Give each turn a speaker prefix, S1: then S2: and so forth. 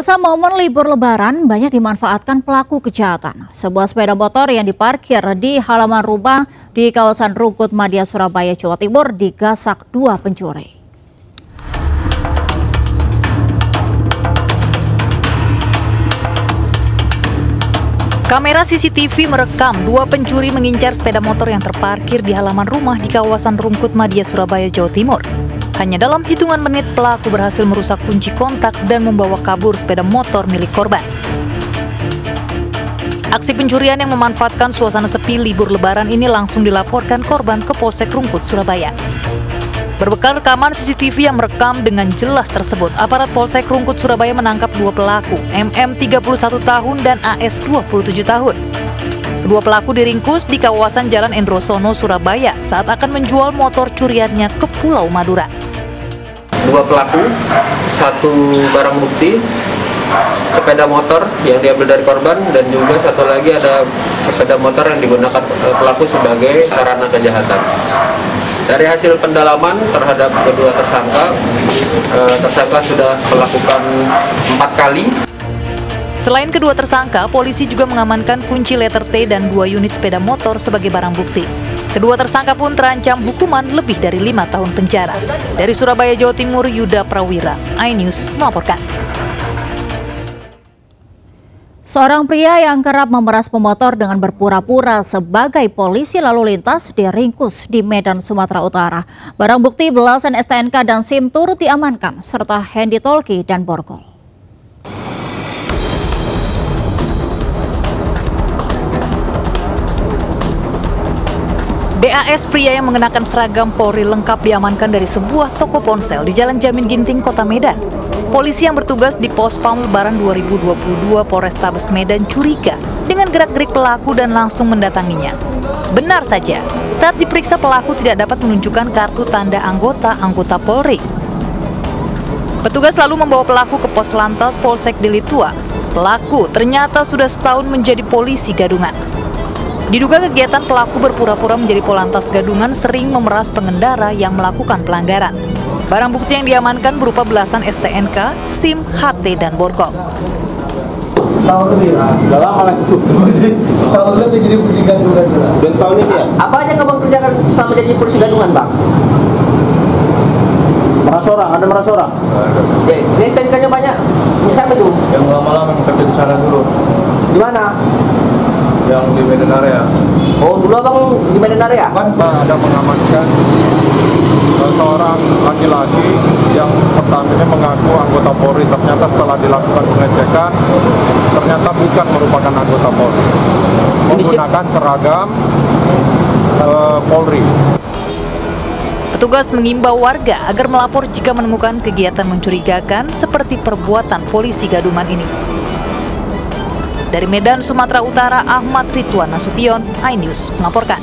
S1: Masa momen libur lebaran banyak dimanfaatkan pelaku kejahatan. Sebuah sepeda motor yang diparkir di halaman rumah di kawasan Rungkut Madia Surabaya, Jawa Timur digasak dua pencuri. Kamera CCTV merekam dua pencuri mengincar sepeda motor yang terparkir di halaman rumah di kawasan Rungkut Madia Surabaya, Jawa Timur. Hanya dalam hitungan menit pelaku berhasil merusak kunci kontak dan membawa kabur sepeda motor milik korban. Aksi pencurian yang memanfaatkan suasana sepi libur lebaran ini langsung dilaporkan korban ke Polsek Rungkut, Surabaya. Berbekal rekaman CCTV yang merekam dengan jelas tersebut, aparat Polsek Rungkut Surabaya menangkap dua pelaku, MM 31 tahun dan AS 27 tahun. Kedua pelaku diringkus di kawasan Jalan Endrosono, Surabaya saat akan menjual motor curiannya ke Pulau Madura
S2: dua pelaku, satu barang bukti, sepeda motor yang diambil dari korban dan juga satu lagi ada sepeda motor yang digunakan eh, pelaku sebagai sarana kejahatan. Dari hasil pendalaman terhadap kedua tersangka, eh, tersangka sudah melakukan empat kali
S1: Selain kedua tersangka, polisi juga mengamankan kunci letter T dan dua unit sepeda motor sebagai barang bukti. Kedua tersangka pun terancam hukuman lebih dari lima tahun penjara. Dari Surabaya, Jawa Timur, Yuda Prawira, iNews melaporkan. Seorang pria yang kerap memeras pemotor dengan berpura-pura sebagai polisi lalu lintas diringkus di Medan, Sumatera Utara. Barang bukti belasan STNK dan SIM turut diamankan, serta handy talkie dan borgol. DAS pria yang mengenakan seragam Polri lengkap diamankan dari sebuah toko ponsel di Jalan Jamin Ginting, Kota Medan. Polisi yang bertugas di Pos Pam Lebaran 2022 Polrestabes Medan curiga dengan gerak-gerik pelaku dan langsung mendatanginya. Benar saja, saat diperiksa pelaku tidak dapat menunjukkan kartu tanda anggota anggota Polri. Petugas lalu membawa pelaku ke pos lantas Polsek Delitua. Pelaku ternyata sudah setahun menjadi polisi gadungan. Diduga kegiatan pelaku berpura-pura menjadi polantas gadungan sering memeras pengendara yang melakukan pelanggaran. Barang bukti yang diamankan berupa belasan STNK, SIM, HT, dan borgol.
S3: Setahun ini ya? Udah lama lah itu. Setahun ini jadi polisi gadungan. Udah setahun ini ya?
S4: Apa aja yang abang kerjakan selama jadi polisi gadungan bang?
S3: Meras orang, ada meras orang?
S4: Ya, ini STNK-nya banyak. Ini siapa tuh?
S3: Yang lama-lama kerja di sana dulu.
S4: Di mana?
S3: Yang di Medan Area.
S4: Oh, dulu abang di Medan Area?
S3: Kan ada mengamankan seorang laki-laki yang pertamanya mengaku anggota Polri ternyata setelah dilakukan pengecekan ternyata bukan merupakan anggota Polri menggunakan seragam uh, Polri
S1: Petugas mengimbau warga agar melapor jika menemukan kegiatan mencurigakan seperti perbuatan polisi gadungan ini. Dari Medan, Sumatera Utara, Ahmad Ridwan Nasution, iNews melaporkan.